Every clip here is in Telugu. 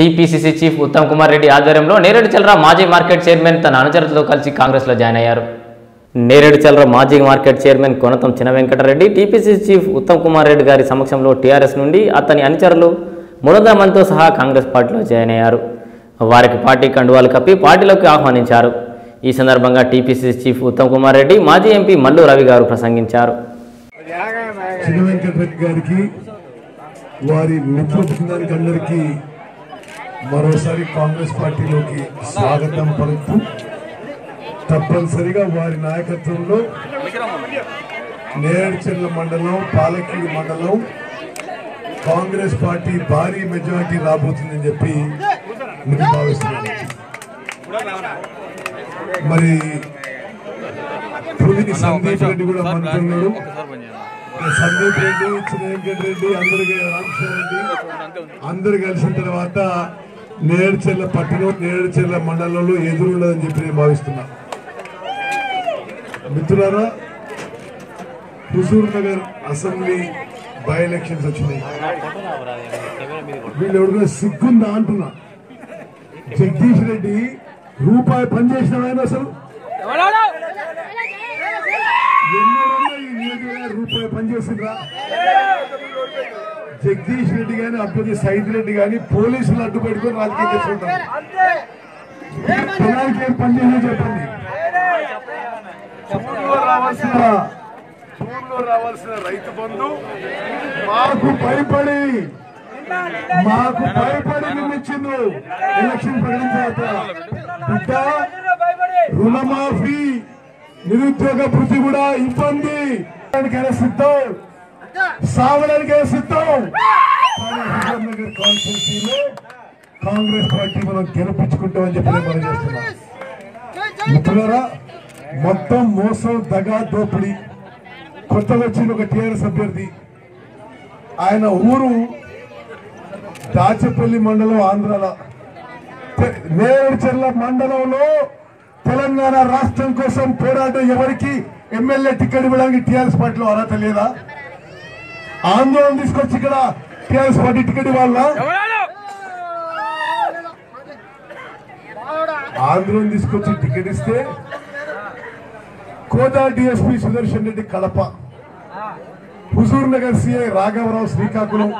టీపీసీసీ చీఫ్ ఉత్తమ్ కుమార్ రెడ్డి ఆధ్వర్యంలో నేరేడు చల్రా మాజీ మార్కెట్ చైర్మన్ తన అనుచరులతో కలిసి కాంగ్రెస్లో జాయిన్ అయ్యారు. నేరేడు చల్ర మాజీ market chairman Konatham Chinna Venkatreddy TPCC chief Uttam Kumar Reddy గారి సమక్షంలో టీఆర్ఎస్ నుండి అతని అనుచరులు మురదామన్తో సహా కాంగ్రెస్ పార్టీలో జాయిన్ అయ్యారు. వారికి పార్టీ కండువాలు కప్పి పార్టీలోకి ఆహ్వానించారు. ఈ సందర్భంగా టీపీసీసీ చీఫ్ ఉత్తమ్ కుమార్ రెడ్డి మాజీ ఎంపీ మల్లు రవి గారు ప్రసంగించారు. గారికి వారి మిత్ర అందరికీ మరోసారి కాంగ్రెస్ పార్టీలోకి స్వాగతం పలుకుతూ తప్పనిసరిగా వారి నాయకత్వంలో నేరేడుచెర్ల మండలం పాలకీడు మండలం కాంగ్రెస్ పార్టీ భారీ మెజారిటీ రాబోతుందని చెప్పి నేను భావిస్తున్నాను. మరి పులిని సందీప్ రెడ్డి కూడా మనకున్నాడు సందీప్ రెడ్డి చిన్నవెంకట రెడ్డి అందరు రామకృష్ణ రెడ్డి అందరు కలిసిన తర్వాత నేడుచెల్ల పట్టణం నేడుచెల్ల మండలంలో ఎదురుండదని చెప్పి నేను భావిస్తున్నా. మిత్రులారా Huzur Nagar assembly by elections వచ్చినాయి. వీళ్ళు ఎవరికైనా సిగ్గుందా అంటున్నా? జగదీష్ రెడ్డి రూపాయి పనిచేసిన ఆయన అసలు? ఎన్నో రూపాయి పనిచేసిందా జగదీష్ రెడ్డి గాని అభ్యర్థి సైద్ రెడ్డి గాని పోలీసులు అడ్డు పెట్టుకొని రాజకీయం జనానికి ఏం పని చెప్పండి. రావాల్సిన రావాల్సిన రైతు బంధు మాకు భయపడి మాకు భయపడి నిన్ను ఇచ్చిండ్రు ఎలక్షన్ తర్వాత. బిడ్డ రుణమాఫీ నిరుద్యోగ భృతి కూడా ఇబ్బంది. సిద్ధం. సావడానికే సిద్ధం. కానీ కాన్స్టిట్యూన్సీలో కాంగ్రెస్ పార్టీ మనం గెలిపించుకుంటామని చెప్పి మనం చేస్తున్నాం. మిత్రులారా మొత్తం మోసం దగా దోపిడీ. కొత్తగా వచ్చిన ఒక టీఆర్ఎస్ అభ్యర్థి. ఆయన ఊరు దాచపల్లి మండలం ఆంధ్రాల తె- మండలంలో తెలంగాణ రాష్ట్రం కోసం పోరాటం ఎవరికి? ఎమ్మెల్యే టికెట్ ఇవ్వడానికి టీఆర్ఎస్ పార్టీలో అర్హత లేదా? ఆందోళన తీసుకొచ్చి ఇక్కడ టీఆర్ఎస్ పార్టీ టికెట్ ఇవ్వాలా ఆందోళన తీసుకొచ్చి టికెట్ ఇస్తే కోదా డిఎస్పీ సుదర్శన్ రెడ్డి కడప. హుజూర్ నగర్ సిఐ రాఘవరావు శ్రీకాకుళం.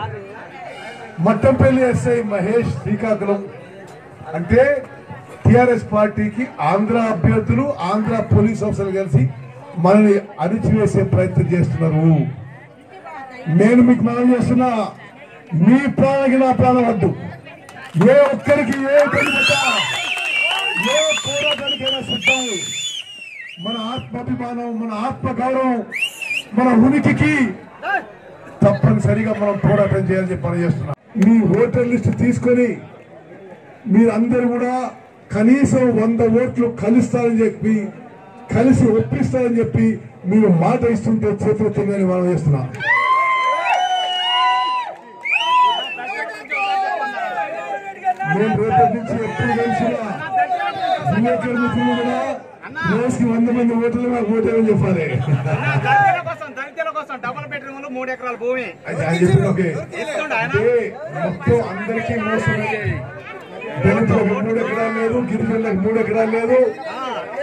మట్టంపల్లి ఎస్ఐ మహేష్ శ్రీకాకుళం. అంటే టిఆర్ఎస్ పార్టీకి ఆంధ్ర అభ్యర్థులు ఆంధ్ర పోలీస్ ఆఫీసర్లు కలిసి మనల్ని అణిచివేసే ప్రయత్నం చేస్తున్నారు. నేను మీకు మనం చేస్తున్న మీ ప్రాణకి నా ప్రాణం వద్దు. ఏ ఒక్కరికి ఏ ఏ పోరాటానికైనా సిద్ధం మన ఆత్మాభిమానం మన ఆత్మ గౌరవం మన ఉనికికి తప్పనిసరిగా మనం పోరాటం చేయాలని చెప్పి మనం చేస్తున్నాం. మీ ఓటర్ లిస్ట్ తీసుకొని మీరందరూ కూడా కనీసం వంద ఓట్లు కలుస్తారని చెప్పి కలిసి ఒప్పిస్తారని చెప్పి మీరు మాట ఇస్తుంటే చేతులు తిందని మనం చేస్తున్నాం. మేము రేపటి నుంచి ఎప్పుడు కలిసినా సింగేశ్వర మూడు ఎకరాల భూమి అందరికీ మోసం దళితులకు మూడు ఎకరాలు లేదు గిరిజనులకు మూడు ఎకరాలు లేదు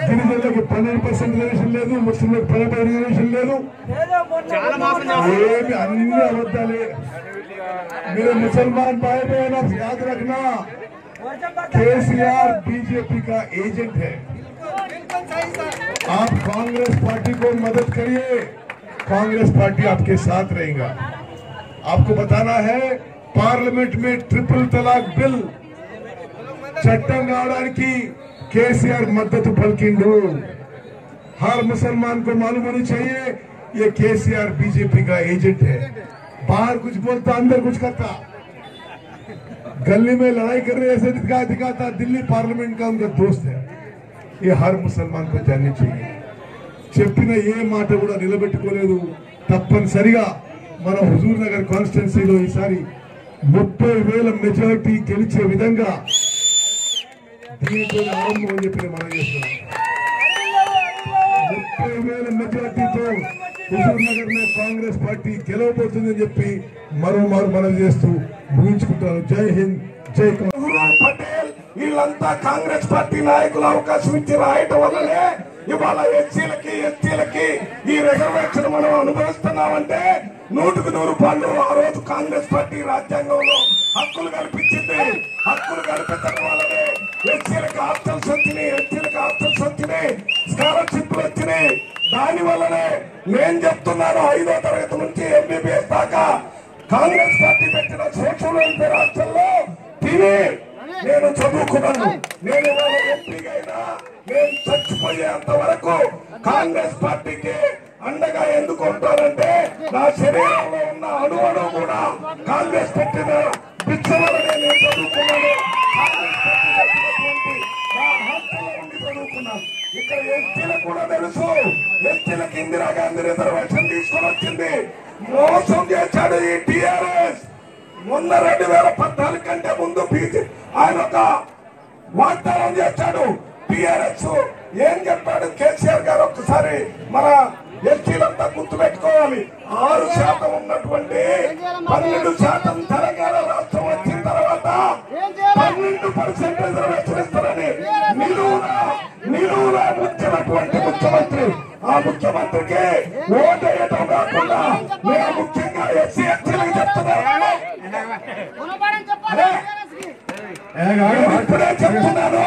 గిరిజనులకు పన్నెండు పర్సెంట్ రిజర్వేషన్ లేదు ముస్లింలకు పన్నెండు రిజర్వేషన్ లేదు. ఏమి అన్ని అబద్ధాలే. మీరు ముసల్మాన్ భాయ్ యాద్ केसीआर बीजेपी का एजेंट है। आप कांग्रेस पार्टी को मदद करिए। कांग्रेस पार्टी आपके साथ रहेगा। आपको बताना है, पार्लियामेंट में ट्रिपल तलाक बिल चट्टर की केसीआर मदद पलकिंडू हर मुसलमान को मालूम होनी चाहिए, ये केसीआर बीजेपी का एजेंट है। बाहर कुछ बोलता, अंदर कुछ करता। गली में लड़ाई करने ऐसे दिखा दिखाता दिल्ली पार्लियामेंट का उनका दोस्त है ये हर मुसलमान को जाननी चाहिए చెప్పిన ఏ మాట కూడా నిలబెట్టుకోలేదు తప్పనిసరిగా మన హుజూర్ నగర్ కాన్స్టిట్యున్సీలో ఈసారి ముప్పై వేల మెజారిటీ గెలిచే విధంగా దీంతో ఆరంభం అని చెప్పి మనం చేస్తున్నాం ముప్పై వేల మెజార్టీతో హుజూర్ నగర్లో కాంగ్రెస్ పార్టీ గెలవబోతుందని చెప్పి మరో మారు మనం చేస్తూ ముగించుకుంటాను జై హింద్ జై పటేల్ వీళ్ళంతా కాంగ్రెస్ పార్టీ నాయకులు అవకాశం ఇచ్చి రాయటం వల్లనే ఇవాళ ఎస్సీలకి ఎస్టీలకి ఈ రిజర్వేషన్ మనం అనుభవిస్తున్నామంటే నూటుకు నూరు పాళ్ళు ఆ రోజు కాంగ్రెస్ పార్టీ రాజ్యాంగంలో హక్కులు కల్పించింది. హక్కులు కల్పించడం వల్లనే ఎస్సీలకు ఆప్షన్స్ వచ్చినాయి ఎస్టీలకు ఆప్షన్స్ వచ్చినాయి స్కాలర్షిప్లు వచ్చినాయి. దాని వల్లనే నేను చెప్తున్నాను ఐదో తరగతి నుంచి ఎంబీబీఎస్ దాకా. కాంగ్రెస్ పార్టీ పెట్టిన వెల్ఫేర్ హాస్టల్లో తిని నేను చదువుకున్నాను. నేను ఎంపీగా నేను చచ్చిపోయేంత వరకు కాంగ్రెస్ పార్టీకి అండగా ఎందుకు ఉంటానంటే నా శరీరంలో ఉన్న అణు అణువు కూడా కాంగ్రెస్ పెట్టిన పిచ్చ వల్లనే నేను చదువుకున్నాను. చదువుకున్నాను ఇక్కడ ఎస్టీలకు కూడా తెలుసు. ఎస్టీలకు ఇందిరాగాంధీ రిజర్వేషన్ తీసుకొని వచ్చింది మోసం చేశాడు ఈ టిఆర్ఎస్. మొన్న రెండు వేల పద్నాలుగు కంటే ముందు బీజే ఆయన ఒక వాగ్దానం చేశాడు. టిఆర్ఎస్ ఏం చెప్పాడు? కేసీఆర్ గారు ఒక్కసారి మన ఎస్టీలంతా గుర్తుపెట్టుకోవాలి. ఆరు శాతం ఉన్నటువంటి పన్నెండు శాతం తెలంగాణ రాష్ట్రం వచ్చిన తర్వాత పన్నెండు పర్సెంట్ రిజర్వేషన్ ఇస్తారని నిలువున నిలువున వచ్చినటువంటి ముఖ్యమంత్రి ఆ ముఖ్యమంత్రికి ఓటేయటం కాకుండా నేను ముఖ్యంగా ఎస్సీ ఎస్టీలకు చెప్తున్నాను నేను ఇప్పుడే చెప్తున్నాను.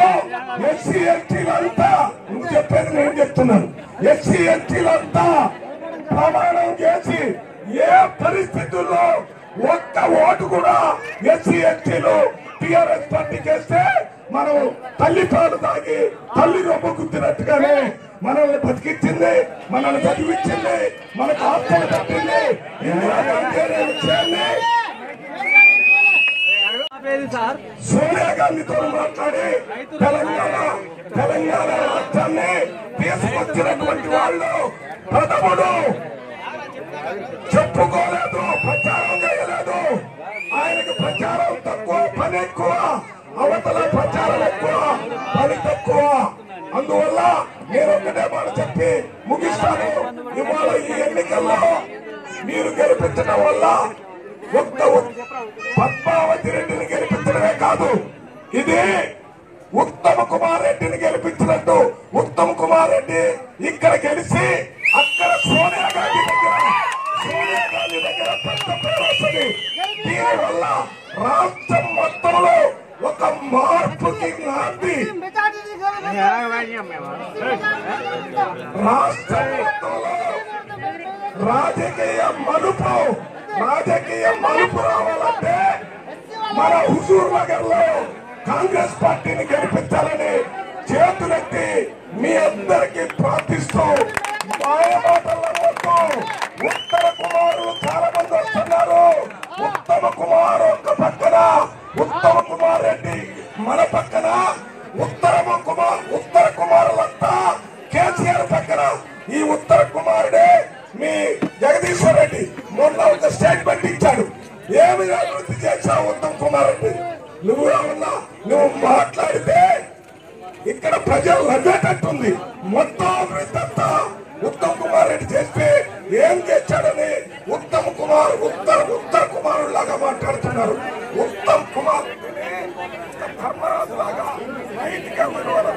ఎస్సీ ఎస్టీలంతా నువ్వు చెప్పేది నేను చెప్తున్నాను. ఎస్సీ ఎస్టీలంతా ప్రమాణం చేసి ఏ పరిస్థితుల్లో ఒక్క ఓటు కూడా ఎస్సీ ఎస్టీలు టిఆర్ఎస్ పార్టీకి వేస్తే మనం తల్లి పాలు తాగి తల్లి రొమ్మ గుద్దినట్టుగానే మనల్ని బతికించింది మనల్ని చదివించింది మనకు ఆత్మలు పెట్టింది సోనియా గాంధీతో మాట్లాడి తెలంగాణ తెలంగాణ రాష్ట్రాన్ని తీసుకొచ్చినటువంటి వాళ్ళు ప్రథముడు. చెప్పుకోలేదు చెప్పి ముగిస్తాను. ఇవాళ ఈ ఎన్నికల్లో మీరు గెలిపించడం వల్ల ఉత్త పద్మావతి రెడ్డిని గెలిపించడమే కాదు ఇది ఉత్తమ కుమార్ రెడ్డిని గెలిపించినట్టు ఉత్తమ్ కుమార్ రెడ్డి ఇక్కడ గెలిచి అక్కడ సోనియా గాంధీ దగ్గర సోనియా గాంధీ దగ్గర పెద్ద పేరు వస్తుంది దీనివల్ల రాష్ట్రం మొత్తంలో ఒక మార్పుకి నాంది. రాష్ట్రం రాజకీయ మలుపు రాజకీయ మలుపు రావాలంటే మన హుజూర్ నగర్లో కాంగ్రెస్ పార్టీని గెలిపించాలని చేతులెత్తి మీ అందరికీ ప్రార్థిస్తూ మాయమాటల ఉత్తర కుమారులు చాలా మంది వస్తున్నారు ఉత్తమ కుమార్ ఒక పక్కన ఉత్తమ కుమార్ రెడ్డి మన పక్కన ఉత్తర కుమార్ ఉత్తర కుమారులంతా కేసీఆర్ పక్కన. ఈ ఉత్తర కుమారుడే మీ జగదీశ్వర్ రెడ్డి. మొన్న ఒక స్టేట్మెంట్ ఇచ్చాడు. ఏమి అభివృద్ధి చేశావు ఉత్తమ్ కుమార్ రెడ్డి? నువ్వు ఏమన్నా నువ్వు మాట్లాడితే ఇక్కడ ప్రజలు నవ్వేటట్టుంది. మొత్తం అభివృద్ధి అంతా ఉత్తమ్ కుమార్ రెడ్డి చేస్తే ఏం చేశాడని ఉత్తమ్ కుమార్ ఉత్తర ఉత్తర కుమారుడు లాగా మాట్లాడుతున్నారు. రెడ్డిని